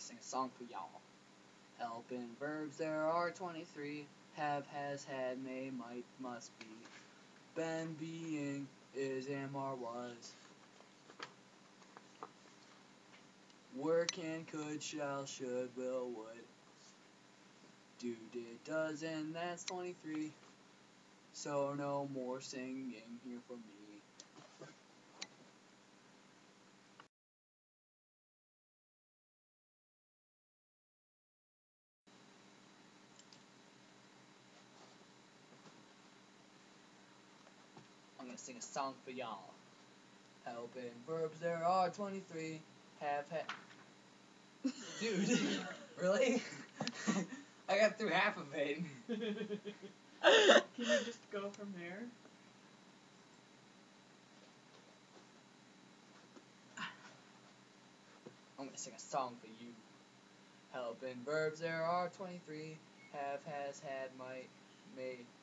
sing a song for y'all. Helping verbs there are 23. Have, has, had, may, might, must be. Been, being, is, am, are, was. Were, can, could, shall, should, will, would. Do, did, does, and that's 23. So no more singing here for me. I'm gonna sing a song for y'all. Helping verbs there are 23. Have had. Dude, really? I got through half of it. Can you just go from there? I'm gonna sing a song for you. Helping verbs there are 23. Have, has, had, might, may. Ah!